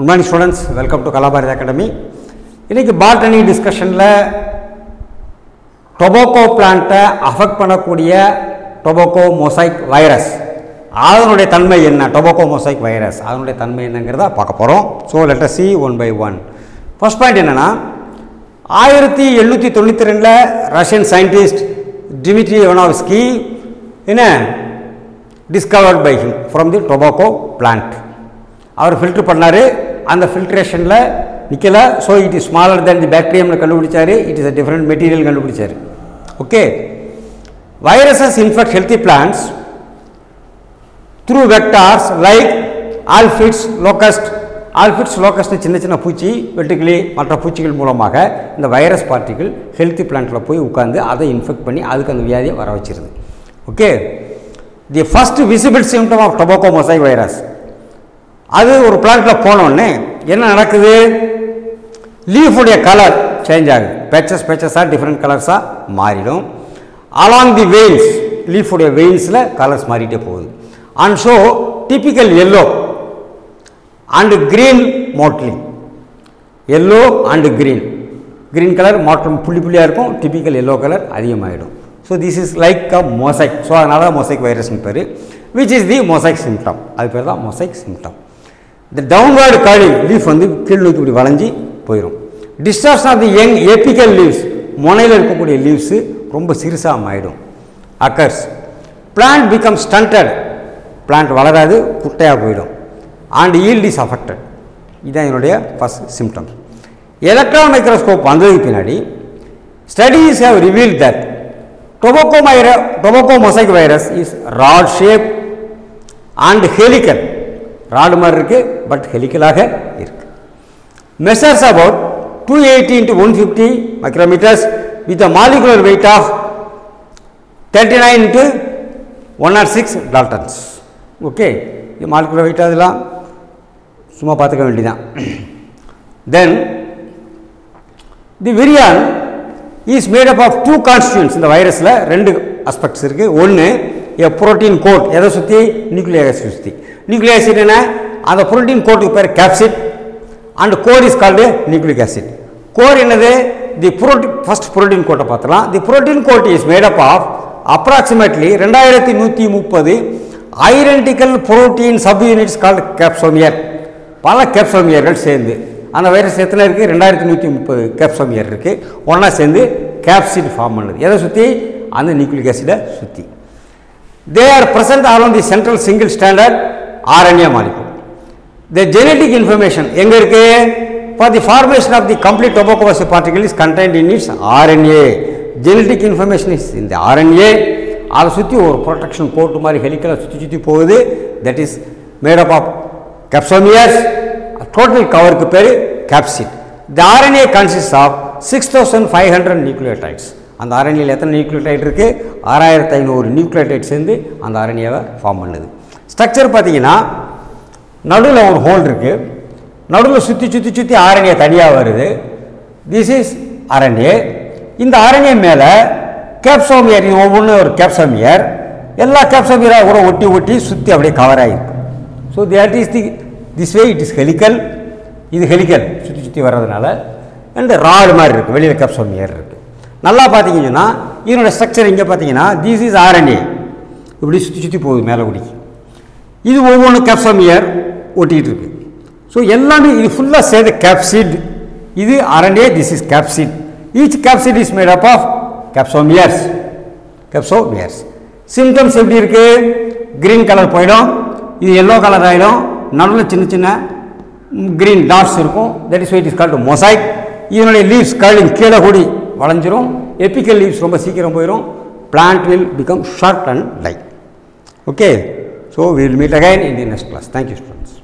Good morning students welcome to Kalabharathi academy இன்றைக்கி botany டிஸ்கஷனில் tobacco பிளான்ட்டை அஃபெக்ட் பண்ணக்கூடிய டொபோக்கோ மொசைக் வைரஸ் அதனுடைய தன்மை என்ன? டொபோக்கோ மொசைக் வைரஸ் அதனுடைய தன்மை என்னங்கிறத பார்க்க போகிறோம் so letter C one by one first point என்னென்னா ஆயிரத்தி எழுநூற்றி தொண்ணூற்றி ரெண்டில் ரஷ்யன் சயின்டிஸ்ட் டிமிட்ரி யோனாவ்ஸ்கி என்ன? Discovered by him from the tobacco plant our filter பண்ணார். அந்த ஃபில்ட்ரேஷனில் நிற்கலை so it is smaller than the பேக்டீரியம்னு கண்டுபிடிச்சார். It is a different material கண்டுபிடிச்சார். Okay viruses infect healthy plants through vectors like aphids locust aphids locust சின்ன சின்ன பூச்சி வெட்டுக்கிளி மற்ற பூச்சிகள் மூலமாக இந்த வைரஸ் பார்ட்டிகள் ஹெல்த்தி பிளான்ட்டில் போய் உட்காந்து அதை இன்ஃபெக்ட் பண்ணி அதுக்கு அந்த வியாதியை வர வச்சிருது. Okay the first visible symptom of tobacco mosaic virus அது ஒரு பிளான்ட்டில் போனோடனே என்ன நடக்குது? லீஃபுடைய கலர் சேஞ்ச் ஆகுது. பேச்சஸ் பேச்சஸாக டிஃப்ரெண்ட் கலர்ஸாக மாறிடும். அலாங் தி வெயின்ஸ் லீஃபுடைய வெயின்ஸில் கலர்ஸ் மாறிட்டே போகுது. And show typical yellow and green motley yellow and green green colour மாற்றம் புள்ளி புள்ளியாக இருக்கும். Typical yellow colour அதிகமாகிடும் so this is like a mosaic so அதனால் தான் மொசைக் வைரஸ்னு பேர். Which is the mosaic symptom அது பேர் தான் மொசைக் சிம்டம் இந்த டவுன்வர்டு கர்லிங் லீஃப் வந்து கீழ் நோக்கி இப்படி வளைஞ்சி போயிடும் distortion of the young apical leaves முனையில் இருக்கக்கூடிய லீவ்ஸு ரொம்ப சிறுசாக ஆகிடும் occurs plant become stunted plant வளராது குட்டையாக போயிடும். அண்ட் ஈல்ட் இஸ் அஃபெக்டட் இதுதான் என்னுடைய ஃபஸ்ட் சிம்டம் எலக்ட்ரான் மைக்ரோஸ்கோப் வந்ததுக்கு பின்னாடி studies have reveal that tobacco மைர tobacco mosaic virus is rod shape and helical rod மாதிரி இருக்குது பட் ஹெலிக்கலாக இருக்குது measures about two eighty into one fifty micrometers with a molecular weight of thirty nine into one or six daltons okay இது molecular weight அதெல்லாம் சும்மா பார்த்துக்க வேண்டியதான் then the virion is made up of two constituents இந்த வைரஸில் ரெண்டு aspects இருக்குது ஒன்று ஏ புரோட்டீன் கோட் எதை சுற்றி நியூக்ளியர் ஆசிட் சுற்றி நியூக்ளியர் ஆசிட் என்ன? அந்த புரோட்டீன் கோட்டுக்கு பேர் capsid. And core is called nucleic acid core என்னது? தி புரோட்டீன் ஃபஸ்ட் புரோட்டீன் கோட்டை பார்த்துலாம் the protein coat is made up of approximately ரெண்டாயிரத்தி நூற்றி முப்பது identical protein subunits called capsomere பல கேப்சோமியர்கள் சேர்ந்து அந்த வைரஸ் எத்தனை இருக்குது ரெண்டாயிரத்தி நூற்றி முப்பது கேப்சோமியர் இருக்குது ஒன்றா சேர்ந்து கேப்சிட் ஃபார்ம் பண்ணுது. எதை சுற்றி அந்த நியூக்ளிக் ஆசிடை சுற்றி they are present along the central single standard RNA molecule the genetic information எங்கே இருக்கு for the formation of the complete tobacco virus particle is content in its RNA genetic information is இந்த RNA அதை சுற்றி ஒரு protection கோட்டு மாதிரி ஹெலிக்கலை சுற்றி சுற்றி போகுது that is made up of capsomeres total கவருக்கு பேர் capsid the RNA consist of six thousand five hundred nucleotides அந்த ஆர்என்ஏல எத்தனை நியூக்ளியோடைட் இருக்குது ஆறாயிரத்து ஐநூறு நியூக்ளியோடைட் சேர்ந்து அந்த ஆர்என்ஏவை ஃபார்ம் பண்ணுது. ஸ்ட்ரக்சர் பார்த்தீங்கன்னா நடுவில் ஒரு ஹோல் இருக்குது நடுவில் சுற்றி சுற்றி சுற்றி ஆர்என்ஏ தனியாக வருது. திஸ் இஸ் ஆர்என்ஏ இந்த ஆர்என்ஏ மேலே கேப்சோமியர் இது ஒவ்வொன்றும் ஒரு கேப்சோமியர் எல்லா கேப்சோமியராக கூட ஒட்டி ஒட்டி சுற்றி அப்படியே கவர் ஆகிருக்கு. So that is the this way it is helical இது ஹெலிக்கல் சுற்றி சுற்றி வர்றதுனால. அண்ட் ராடு மாதிரி இருக்குது வெளியில் கேப்சோமியர் இருக்குது நல்லா பார்த்தீங்கன்னா இதனோட ஸ்ட்ரக்சர் இங்கே பார்த்தீங்கன்னா திஸ் இஸ் ஆர்என்ஏ இப்படி சுற்றி சுற்றி போகுது மேலே குடிக்கு இது ஒவ்வொன்றும் கேப்சம் இயர் ஒட்டிகிட்டு இருக்குது ஸோ எல்லாமே இது ஃபுல்லாக சேர்ந்த கேப்சிட் இது RNA this is capsid each capsid is made up of capsomeres capsomeres symptoms எப்படி இருக்குது க்ரீன் கலர் போயிடும். இது எல்லோ கலர் ஆகிடும் நடுவில் சின்ன சின்ன க்ரீன் டாட்ஸ் இருக்கும். That is weight is called mosaic இதனுடைய லீவ்ஸ் கர்லிங் கீழே கூடி வளைஞ்சிரும் எப்பிக்கல் லீவ்ஸ் ரொம்ப சீக்கிரம் போயிடும் plant will become short and lie okay so will meet again in the next class thank you students